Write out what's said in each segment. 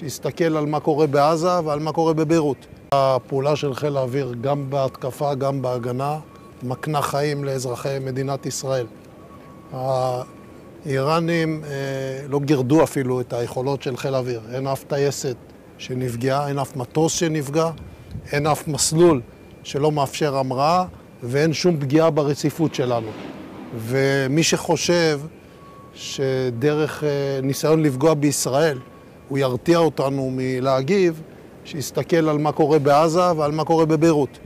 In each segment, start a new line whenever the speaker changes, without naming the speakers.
שיסתכל על מה קורה בעזה ועל מה קורה בביירות. הפעולה של חיל האוויר, גם בהתקפה, גם בהגנה, מקנה חיים לאזרחי מדינת ישראל. האיראנים אה, לא גירדו אפילו את היכולות של חיל האוויר. אין אף טייסת שנפגעה, אין אף מטוס שנפגע, אין אף מסלול שלא מאפשר המראה, ואין שום פגיעה ברציפות שלנו. ומי שחושב שדרך אה, ניסיון לפגוע בישראל הוא ירתיע אותנו מלהגיב, שיסתכל על מה קורה בעזה ועל מה קורה בביירות.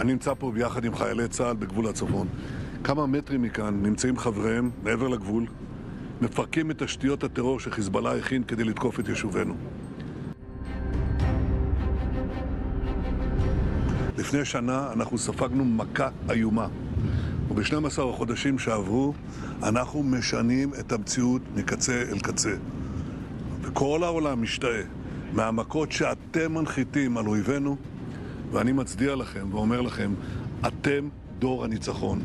אני נמצא פה ביחד עם חיילי צה"ל בגבול הצפון. כמה מטרים מכאן נמצאים חבריהם מעבר לגבול, מפרקים את תשתיות הטרור שחיזבאללה הכין כדי לתקוף את יישובינו. לפני שנה אנחנו ספגנו מכה איומה, וב-12 החודשים שעברו אנחנו משנים את המציאות מקצה אל קצה. וכל העולם משתאה מהמכות שאתם מנחיתים על אויבינו ואני מצדיע לכם ואומר לכם, אתם דור הניצחון.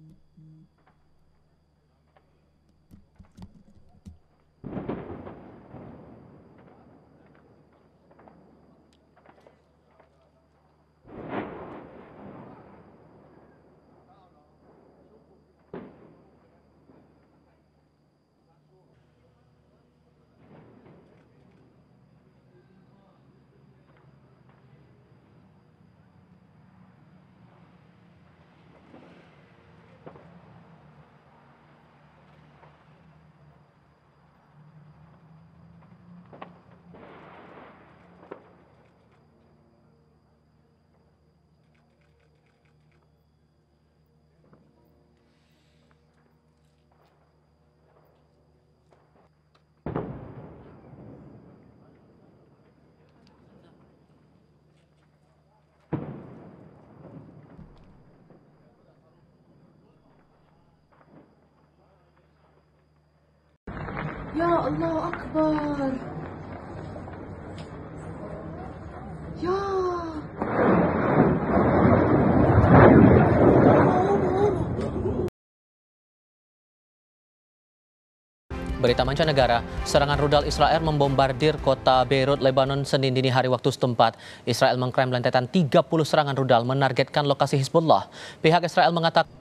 mm -hmm. Ya Allah Akbar. Ya.
Berita mancanegara, serangan rudal Israel membombardir kota Beirut, Lebanon, Senin dini hari waktu setempat. Israel mengklaim lentetan 30 serangan rudal menargetkan lokasi Hizbullah. Pihak Israel mengatakan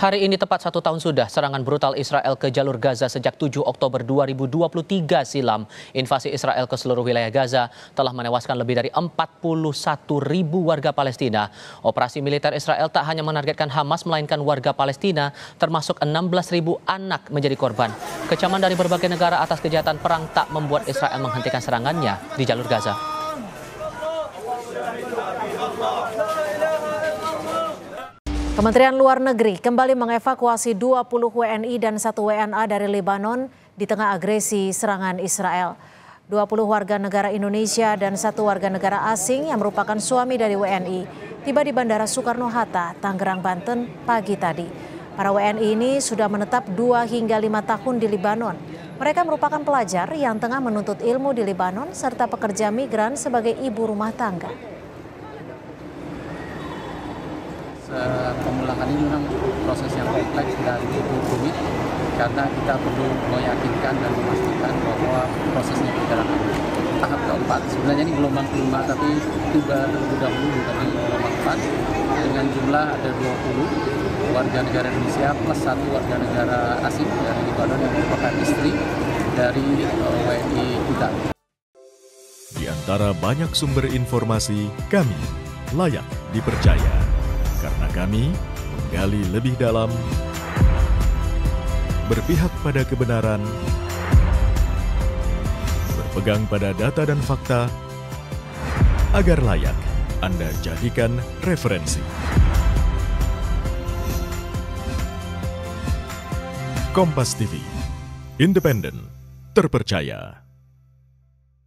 Hari ini tepat satu tahun sudah serangan brutal Israel ke jalur Gaza sejak 7 Oktober 2023 silam. Invasi Israel ke seluruh wilayah Gaza telah menewaskan lebih dari 41 ribu warga Palestina. Operasi militer Israel tak hanya menargetkan Hamas melainkan warga Palestina termasuk 16 ribu anak menjadi korban. Kecaman dari berbagai negara atas kejahatan perang tak membuat Israel menghentikan serangannya di jalur Gaza.
Kementerian Luar Negeri kembali mengevakuasi 20 WNI dan satu WNA dari Lebanon di tengah agresi serangan Israel. 20 warga negara Indonesia dan satu warga negara asing yang merupakan suami dari WNI tiba di Bandara Soekarno-Hatta, Tangerang, Banten pagi tadi. Para WNI ini sudah menetap 2 hingga 5 tahun di Lebanon. Mereka merupakan pelajar yang tengah menuntut ilmu di Lebanon serta pekerja migran sebagai ibu rumah tangga.
Pemulangan ini memang proses yang kompleks dan cukup rumit karena kita perlu meyakinkan dan memastikan bahwa prosesnya berjalan tahap keempat sebenarnya ini gelombang kelima tapi tiba terlebih dahulu di gelombang keempat dengan jumlah ada 20 warga negara Indonesia plus satu warga negara asing dari Lebanon yang merupakan istri dari uh, WNI kita.
Di antara banyak sumber informasi, kami layak dipercaya karena kami menggali lebih dalam berpihak pada kebenaran, berpegang pada data dan fakta, agar layak Anda jadikan referensi. Kompas TV, independen, terpercaya.